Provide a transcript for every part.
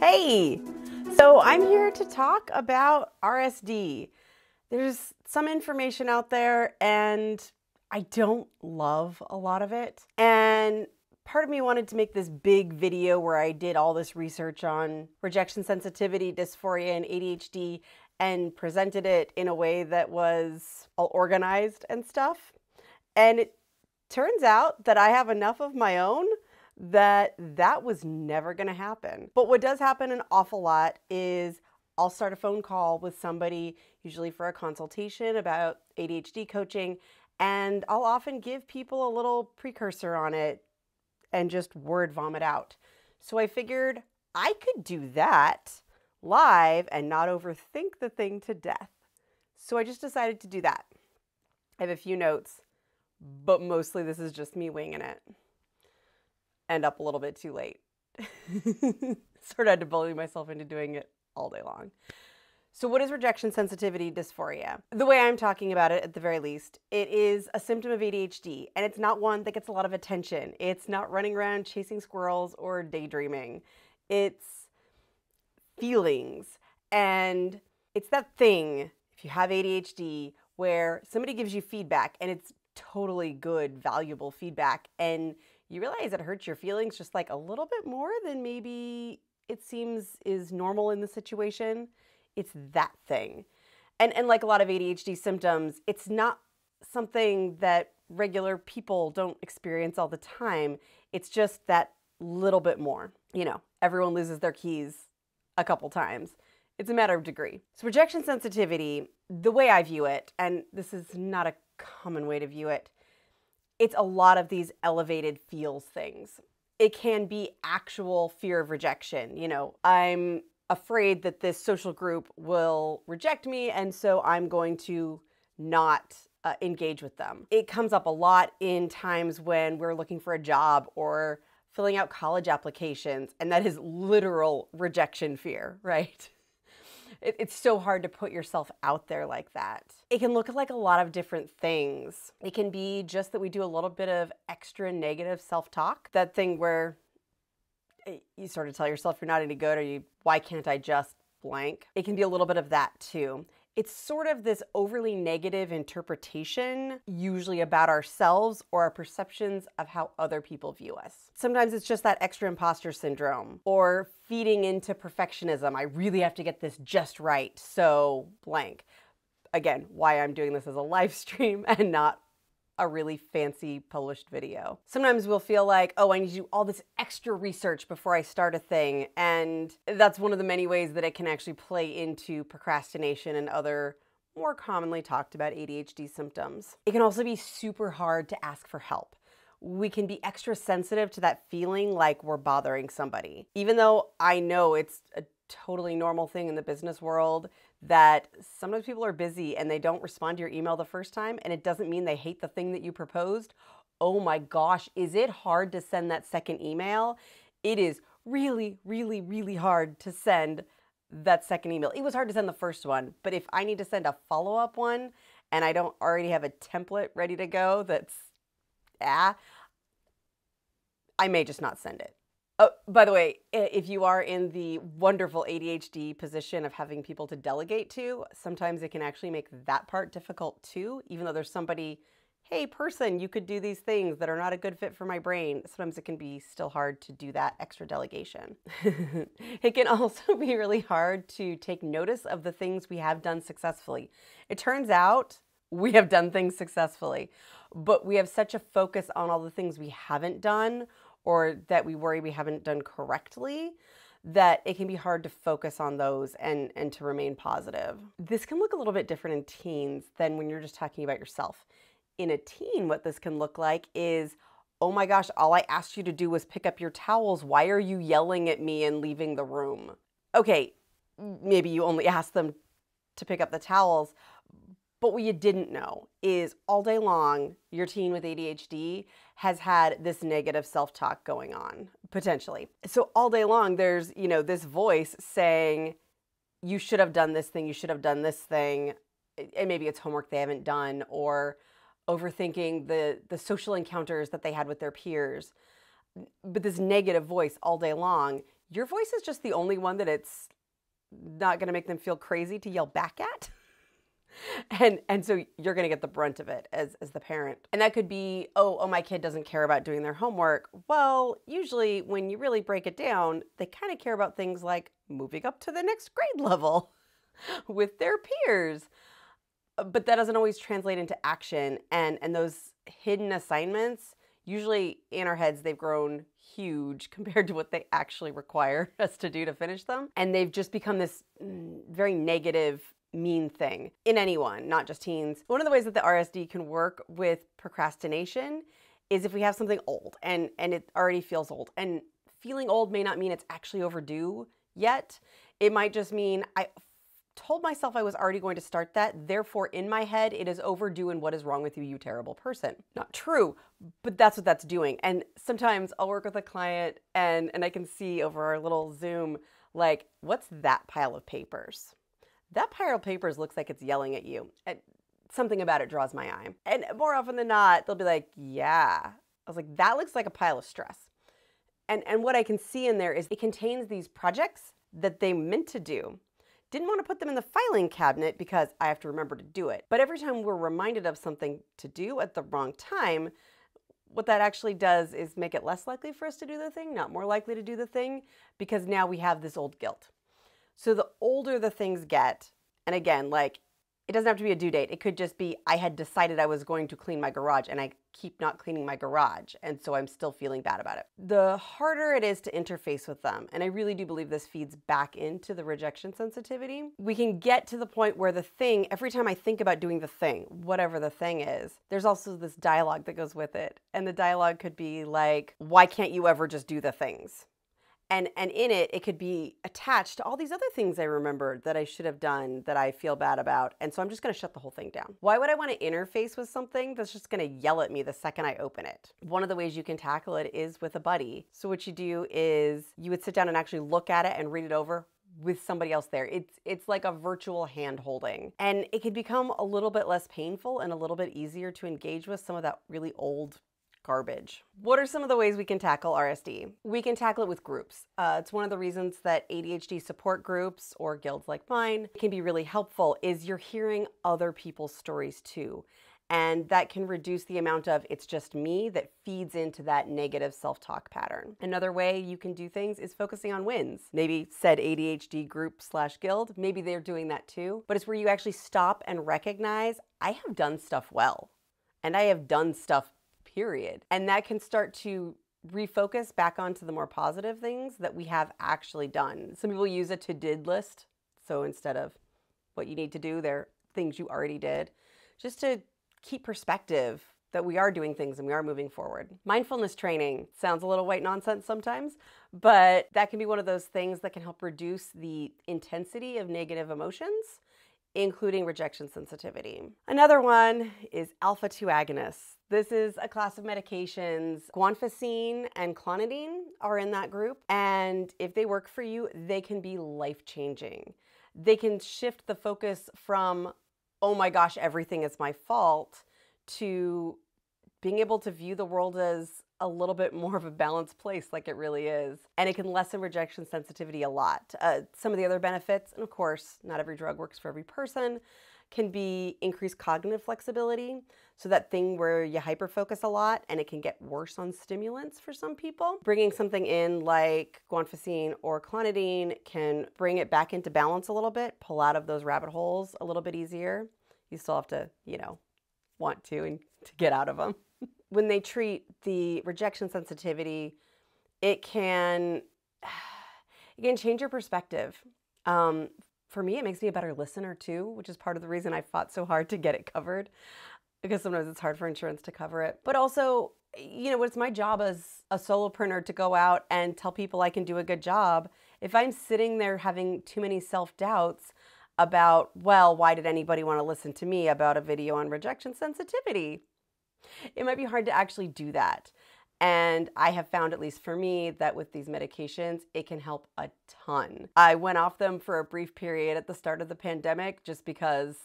Hey, so I'm here to talk about RSD. There's some information out there, and I don't love a lot of it. And part of me wanted to make this big video where I did all this research on rejection sensitivity, dysphoria, and ADHD and presented it in a way that was all organized and stuff. And it turns out that I have enough of my own that that was never going to happen. But what does happen an awful lot is I'll start a phone call with somebody, usually for a consultation about ADHD coaching, and I'll often give people a little precursor on it and just word vomit out. So I figured I could do that live and not overthink the thing to death. So I just decided to do that. I have a few notes, but mostly this is just me winging it end up a little bit too late. sort of had to bully myself into doing it all day long. So, what is rejection sensitivity dysphoria? The way I'm talking about it, at the very least, it is a symptom of ADHD, and it's not one that gets a lot of attention. It's not running around chasing squirrels or daydreaming. It's feelings, and it's that thing, if you have ADHD, where somebody gives you feedback and it's totally good, valuable feedback, and you realize it hurts your feelings just like a little bit more than maybe it seems is normal in the situation. It's that thing. And, and like a lot of ADHD symptoms, it's not something that regular people don't experience all the time. It's just that little bit more. You know, everyone loses their keys a couple times. It's a matter of degree. So, rejection sensitivity, the way I view it, and this is not a common way to view it, it's a lot of these elevated feels things. It can be actual fear of rejection. You know, I'm afraid that this social group will reject me, and so I'm going to not uh, engage with them. It comes up a lot in times when we're looking for a job or filling out college applications, and that is literal rejection fear, right? It, it's so hard to put yourself out there like that. It can look like a lot of different things. It can be just that we do a little bit of extra negative self talk, that thing where eh, you sort of tell yourself you're not any good or you, why can't I just blank? It can be a little bit of that too it's sort of this overly negative interpretation, usually about ourselves or our perceptions of how other people view us. Sometimes it's just that extra imposter syndrome or feeding into perfectionism. I really have to get this just right, so blank. Again, why I'm doing this as a live stream and not a really fancy published video. Sometimes we'll feel like, oh, I need to do all this extra research before I start a thing. And that's one of the many ways that it can actually play into procrastination and other more commonly talked about ADHD symptoms. It can also be super hard to ask for help. We can be extra sensitive to that feeling like we're bothering somebody. Even though I know it's a totally normal thing in the business world that sometimes people are busy and they don't respond to your email the first time, and it doesn't mean they hate the thing that you proposed. Oh my gosh, is it hard to send that second email? It is really, really, really hard to send that second email. It was hard to send the first one, but if I need to send a follow up one and I don't already have a template ready to go that's, ah, I may just not send it. Oh, by the way, if you are in the wonderful ADHD position of having people to delegate to, sometimes it can actually make that part difficult too, even though there's somebody, hey, person, you could do these things that are not a good fit for my brain. Sometimes it can be still hard to do that extra delegation. it can also be really hard to take notice of the things we have done successfully. It turns out we have done things successfully, but we have such a focus on all the things we haven't done or that we worry we haven't done correctly that it can be hard to focus on those and, and to remain positive. This can look a little bit different in teens than when you're just talking about yourself. In a teen, what this can look like is, oh my gosh, all I asked you to do was pick up your towels. Why are you yelling at me and leaving the room? Okay, maybe you only asked them to pick up the towels, but what you didn't know is all day long, your teen with ADHD has had this negative self-talk going on, potentially. So all day long, there's, you know, this voice saying, you should have done this thing, you should have done this thing. And maybe it's homework they haven't done or overthinking the the social encounters that they had with their peers. but this negative voice all day long, your voice is just the only one that it's not going to make them feel crazy to yell back at. and and so you're going to get the brunt of it as as the parent. And that could be, "Oh, oh my kid doesn't care about doing their homework." Well, usually when you really break it down, they kind of care about things like moving up to the next grade level with their peers. But that doesn't always translate into action and and those hidden assignments usually in our heads they've grown huge compared to what they actually require us to do to finish them. And they've just become this mm, very negative, mean thing in anyone, not just teens. One of the ways that the RSD can work with procrastination is if we have something old and, and it already feels old. And feeling old may not mean it's actually overdue yet. It might just mean I told myself I was already going to start that. Therefore, in my head, it is overdue and what is wrong with you, you terrible person. Not true, but that's what that's doing. And sometimes I'll work with a client and, and I can see over our little Zoom, like, what's that pile of papers? That pile of papers looks like it's yelling at you. And something about it draws my eye. And more often than not, they'll be like, yeah. I was like, that looks like a pile of stress. And, and what I can see in there is it contains these projects that they meant to do didn't want to put them in the filing cabinet because I have to remember to do it. But every time we're reminded of something to do at the wrong time, what that actually does is make it less likely for us to do the thing, not more likely to do the thing, because now we have this old guilt. So the older the things get, and again, like it doesn't have to be a due date. It could just be I had decided I was going to clean my garage and I keep not cleaning my garage. And so I'm still feeling bad about it. The harder it is to interface with them, and I really do believe this feeds back into the rejection sensitivity, we can get to the point where the thing, every time I think about doing the thing, whatever the thing is, there's also this dialogue that goes with it. And the dialogue could be like, why can't you ever just do the things? And and in it it could be attached to all these other things i remembered that i should have done that i feel bad about and so i'm just going to shut the whole thing down why would i want to interface with something that's just going to yell at me the second i open it one of the ways you can tackle it is with a buddy so what you do is you would sit down and actually look at it and read it over with somebody else there. It's it's like a virtual hand holding. And it can become a little bit less painful and a little bit easier to engage with some of that really old garbage. What are some of the ways we can tackle RSD? We can tackle it with groups. Uh, it's one of the reasons that ADHD support groups or guilds like mine can be really helpful is you're hearing other people's stories too. And that can reduce the amount of it's just me that feeds into that negative self talk pattern. Another way you can do things is focusing on wins. Maybe said ADHD group slash guild, maybe they're doing that too. But it's where you actually stop and recognize I have done stuff well and I have done stuff period. And that can start to refocus back onto the more positive things that we have actually done. Some people use a to did list. So instead of what you need to do, there are things you already did, just to keep perspective that we are doing things and we are moving forward. Mindfulness training sounds a little white nonsense sometimes, but that can be one of those things that can help reduce the intensity of negative emotions, including rejection sensitivity. Another one is alpha 2 agonists. This is a class of medications. Guanfacine and clonidine are in that group. And if they work for you, they can be life changing. They can shift the focus from, oh my gosh, everything is my fault, to being able to view the world as a little bit more of a balanced place like it really is. And it can lessen rejection sensitivity a lot. Uh, some of the other benefits, and of course, not every drug works for every person, can be increased cognitive flexibility. So that thing where you hyperfocus a lot and it can get worse on stimulants for some people. Bringing something in like guanfacine or clonidine can bring it back into balance a little bit, pull out of those rabbit holes a little bit easier. You still have to, you know, want to and to get out of them. when they treat the rejection sensitivity, it can it can change your perspective. Um, for me, it makes me a better listener too, which is part of the reason I fought so hard to get it covered because sometimes it's hard for insurance to cover it. But also, you know, it's my job as a solopreneur to go out and tell people I can do a good job. If I'm sitting there having too many self doubts about, well, why did anybody want to listen to me about a video on rejection sensitivity? It might be hard to actually do that. And I have found, at least for me, that with these medications, it can help a ton. I went off them for a brief period at the start of the pandemic just because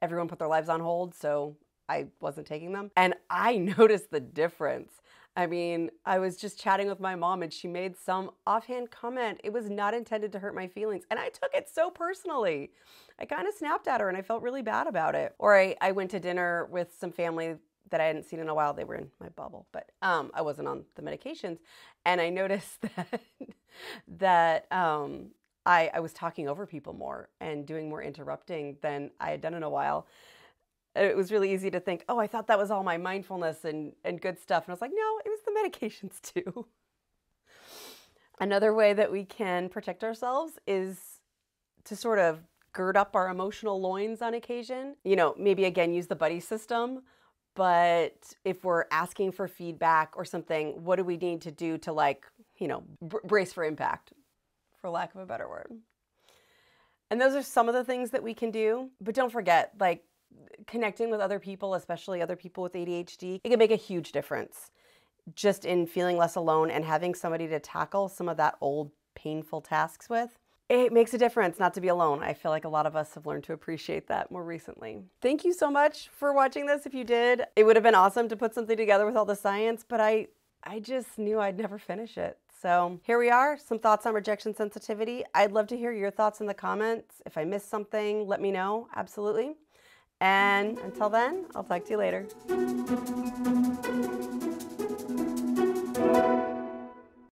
everyone put their lives on hold. So I wasn't taking them. And I noticed the difference. I mean, I was just chatting with my mom and she made some offhand comment. It was not intended to hurt my feelings. And I took it so personally. I kind of snapped at her and I felt really bad about it. Or I, I went to dinner with some family that I hadn't seen in a while. They were in my bubble, but um, I wasn't on the medications. And I noticed that, that um, I, I was talking over people more and doing more interrupting than I had done in a while it was really easy to think, oh, I thought that was all my mindfulness and, and good stuff. And I was like, no, it was the medications too. Another way that we can protect ourselves is to sort of gird up our emotional loins on occasion. You know, maybe again use the buddy system, but if we're asking for feedback or something, what do we need to do to like, you know, br- brace for impact, for lack of a better word? And those are some of the things that we can do. But don't forget, like, connecting with other people, especially other people with ADHD, it can make a huge difference just in feeling less alone and having somebody to tackle some of that old painful tasks with. It makes a difference not to be alone. I feel like a lot of us have learned to appreciate that more recently. Thank you so much for watching this. If you did, it would have been awesome to put something together with all the science, but I I just knew I'd never finish it. So here we are, some thoughts on rejection sensitivity. I'd love to hear your thoughts in the comments. If I missed something, let me know, absolutely. And until then, I'll talk to you later.